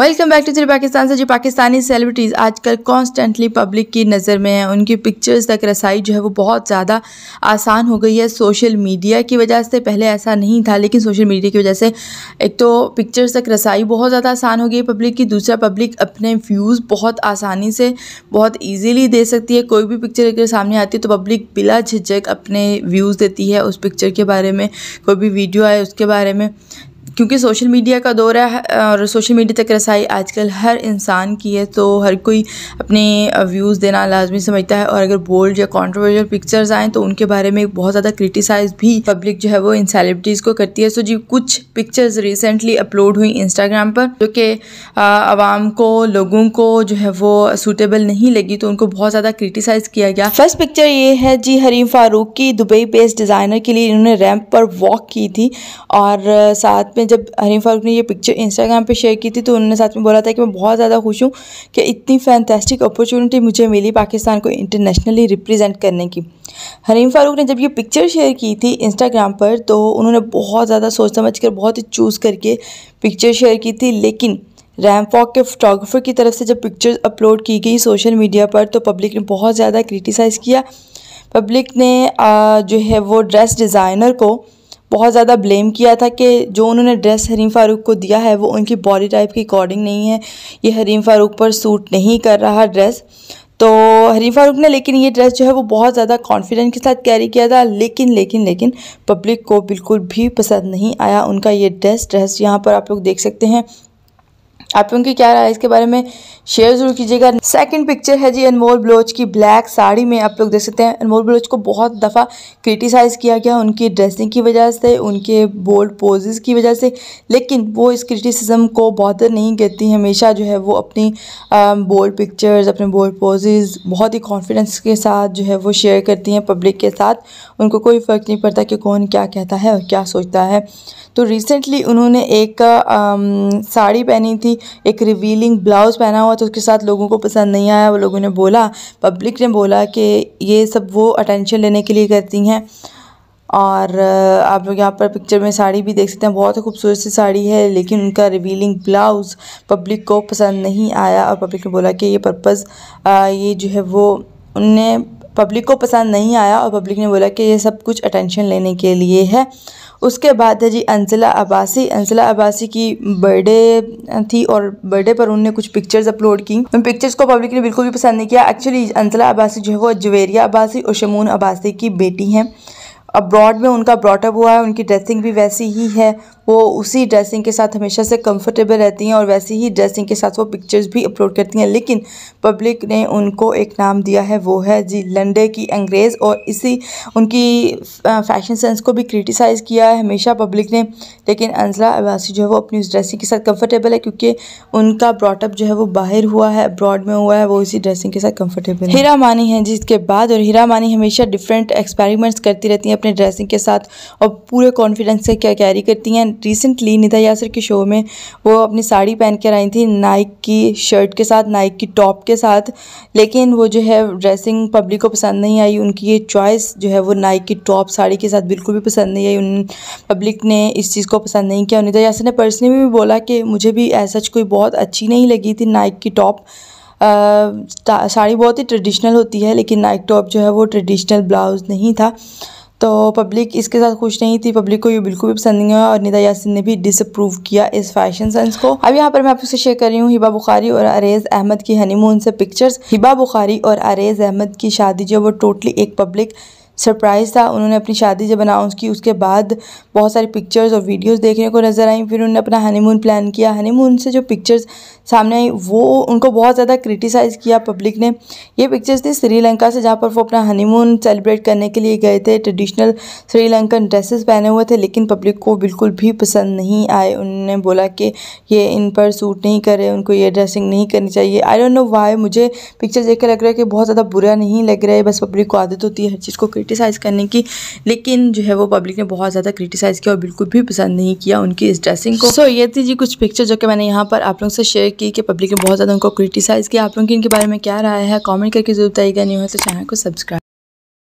Welcome back to three Pakistan से जो Pakistani celebrities आजकल कॉन्स्टेंटली पब्लिक की नज़र में हैं, उनकी पिक्चर्स तक रसाई जो है वो बहुत ज़्यादा आसान हो गई है सोशल मीडिया की वजह से। पहले ऐसा नहीं था, लेकिन सोशल मीडिया की वजह से एक तो पिक्चर्स तक रसाई बहुत ज़्यादा आसान हो गई है पब्लिक की। दूसरा पब्लिक अपने व्यूज़ बहुत आसानी से, बहुत ईजीली दे सकती है। कोई भी पिक्चर अगर सामने आती है तो पब्लिक बिला झिझक अपने व्यूज़ देती है उस पिक्चर के बारे में। कोई भी वीडियो आए उसके बारे में। क्योंकि सोशल मीडिया का दौर है, और सोशल मीडिया तक रसाई आजकल हर इंसान की है तो हर कोई अपने व्यूज़ देना लाजमी समझता है, और अगर बोल्ड या कॉन्ट्रोवर्शियल पिक्चर्स आएँ तो उनके बारे में बहुत ज़्यादा क्रिटिसाइज़ भी पब्लिक जो है वो इन सेलिब्रिटीज़ को करती है। सो जी, कुछ पिक्चर्स रिसेंटली अपलोड हुई इंस्टाग्राम पर, जो कि आवाम को, लोगों को जो है वो सूटेबल नहीं लगी तो उनको बहुत ज़्यादा क्रिटिसाइज़ किया गया। फ़र्स्ट पिक्चर ये है जी, हरीम फारूक की दुबई बेस्ड डिज़ाइनर के लिए इन्होंने रैम्प पर वॉक की थी, और साथ में जब हरीम फारूक ने ये पिक्चर इंस्टाग्राम पे शेयर की थी तो उन्होंने साथ में बोला था कि मैं बहुत ज़्यादा खुश हूँ कि इतनी फैंटेस्टिक अपॉर्चुनिटी मुझे मिली पाकिस्तान को इंटरनेशनली रिप्रेजेंट करने की। हरीम फारूक ने जब ये पिक्चर शेयर की थी इंस्टाग्राम पर तो उन्होंने बहुत ज़्यादा सोच समझ कर, बहुत ही चूज़ करके पिक्चर शेयर की थी। लेकिन रैम्प वॉक के फोटोग्राफर की तरफ़ से जब पिक्चर्स अपलोड की गई सोशल मीडिया पर तो पब्लिक ने बहुत ज़्यादा क्रिटिसाइज़ किया। पब्लिक ने जो है वो ड्रेस डिज़ाइनर को बहुत ज़्यादा ब्लेम किया था कि जो उन्होंने ड्रेस हरीम फ़ारूक को दिया है, वो उनकी बॉडी टाइप के अकॉर्डिंग नहीं है। ये हरीम फ़ारूक पर सूट नहीं कर रहा ड्रेस। तो हरीम फ़ारूक ने लेकिन ये ड्रेस जो है, वो बहुत ज़्यादा कॉन्फिडेंट के साथ कैरी किया था। लेकिन लेकिन लेकिन पब्लिक को बिल्कुल भी पसंद नहीं आया उनका ये ड्रेस। ड्रेस यहाँ पर आप लोग देख सकते हैं। आप लोगों की क्या राय इसके बारे में शेयर ज़रूर कीजिएगा। सेकंड पिक्चर है जी अनमोल ब्लोच की ब्लैक साड़ी में। आप लोग देख सकते हैं, अनमोल ब्लोच को बहुत दफ़ा क्रिटिसाइज़ किया गया। उनकी ड्रेसिंग की वजह से, उनके बोल्ड पोजेस की वजह से। लेकिन वो इस क्रिटिसिज्म को बहुत नहीं करती। हमेशा जो है वो अपनी बोल्ड पिक्चर्स अपने बोल्ड पोजेज बहुत ही कॉन्फिडेंस के साथ जो है वो शेयर करती हैं पब्लिक के साथ। उनको कोई फ़र्क नहीं पड़ता कि कौन क्या कहता है और क्या सोचता है। तो रिसेंटली उन्होंने एक साड़ी पहनी थी। एक रिवीलिंग ब्लाउज़ पहना हुआ तो उसके साथ लोगों को पसंद नहीं आया, वो लोगों ने बोला पब्लिक ने बोला कि ये सब वो अटेंशन लेने के लिए करती हैं। और आप लोग यहाँ पर पिक्चर में साड़ी भी देख सकते हैं, बहुत ही खूबसूरत सी साड़ी है, लेकिन उनका रिवीलिंग ब्लाउज़ पब्लिक को पसंद नहीं आया, और पब्लिक ने बोला कि ये पर्पज़ ये जो है वो उनने पब्लिक को पसंद नहीं आया और पब्लिक ने बोला कि ये सब कुछ अटेंशन लेने के लिए है। उसके बाद है जी अंसला अब्बासी। अंसला अब्बासी की बर्थडे थी और बर्थडे पर उन्होंने कुछ पिक्चर्स अपलोड की। उन पिक्चर्स को पब्लिक ने बिल्कुल भी पसंद नहीं किया। एक्चुअली अंसला अब्बासी जो है वो जवेरिया अब्बासी और शमून अब्बासी की बेटी हैं। अब्रॉड में उनका ब्रॉटअप हुआ है, उनकी ड्रेसिंग भी वैसी ही है। वो उसी ड्रेसिंग के साथ हमेशा से कंफर्टेबल रहती हैं और वैसी ही ड्रेसिंग के साथ वो पिक्चर्स भी अपलोड करती हैं। लेकिन पब्लिक ने उनको एक नाम दिया है, वो है जी लंडे की अंग्रेज़ और इसी उनकी फ़ैशन सेंस को भी क्रिटिसाइज़ किया है हमेशा पब्लिक ने। लेकिन अंजला अब्बासी जो है वो अपनी उस ड्रेसिंग के साथ कम्फर्टेबल है क्योंकि उनका ब्रॉटअप जो है वो बाहर हुआ है अब्रॉड में हुआ है, वो इसी ड्रेसिंग के साथ कम्फर्टेबल है। हीरा मानी है जिसके बाद और हीरा मानी हमेशा डिफरेंट एक्सपेरिमेंट्स करती रहती हैं। अपने ड्रेसिंग के साथ और पूरे कॉन्फिडेंस से क्या कैरी करती हैं? रिसेंटली निधा यासर के शो में वो अपनी साड़ी पहन कर आई थी नाइक की शर्ट के साथ नाइक की टॉप के साथ, लेकिन वो जो है ड्रेसिंग पब्लिक को पसंद नहीं आई। उनकी ये चॉइस जो है वो नाइक की टॉप साड़ी के साथ बिल्कुल भी पसंद नहीं आई। उन पब्लिक ने इस चीज़ को पसंद नहीं किया। निधा यासर ने पर्सनली भी बोला कि मुझे भी ऐसा कोई बहुत अच्छी नहीं लगी थी नाइक की टॉप साड़ी बहुत ही ट्रेडिशनल होती है, लेकिन नाइक टॉप जो है वो ट्रेडिशनल ब्लाउज़ नहीं था। तो पब्लिक इसके साथ खुश नहीं थी। पब्लिक को ये बिल्कुल भी पसंद नहीं हुआ और निदा यासिन ने भी डिसअप्रूव किया इस फ़ैशन सेंस को। अब यहाँ पर मैं आपसे शेयर कर रही हूँ हिबा बुखारी और अरेज अहमद की हनीमून से पिक्चर्स हिबा बुखारी और अरेज अहमद की शादी जो वो टोटली एक पब्लिक सरप्राइज़ था। उन्होंने अपनी शादी जब अनाउंस की, उसके बाद बहुत सारी पिक्चर्स और वीडियोस देखने को नज़र आई। फिर उन्होंने अपना हनीमून प्लान किया। हनीमून से जो पिक्चर्स सामने आई, वो उनको बहुत ज़्यादा क्रिटिसाइज़ किया पब्लिक ने। ये पिक्चर्स थी श्रीलंका से, जहाँ पर वो अपना हनीमून सेलिब्रेट करने के लिए गए थे। ट्रेडिशनल श्रीलंकन ड्रेसेस पहने हुए थे, लेकिन पब्लिक को बिल्कुल भी पसंद नहीं आए। उन्होंने बोला कि ये इन पर सूट नहीं करे, उनको ये ड्रेसिंग नहीं करनी चाहिए। आई डोंट नो वाई मुझे पिक्चर देख लग रहा है कि बहुत ज़्यादा बुरा नहीं लग रहा है। बस पब्लिक को आदत होती है हर चीज़ को क्रिटिसाइज़ करने की लेकिन जो है वो पब्लिक ने बहुत ज़्यादा क्रिटिसाइज़ किया और बिल्कुल भी पसंद नहीं किया उनकी इस ड्रेसिंग को। सो so, ये थी जी कुछ पिक्चर जो कि मैंने यहाँ पर आप लोगों से शेयर की कि पब्लिक ने बहुत ज़्यादा उनको क्रिटिसाइज़ किया। आप लोगों की इनके बारे में क्या रहा है? कॉमेंट करके ज़रूर बताइएगा। नहीं हो तो चैनल को सब्सक्राइब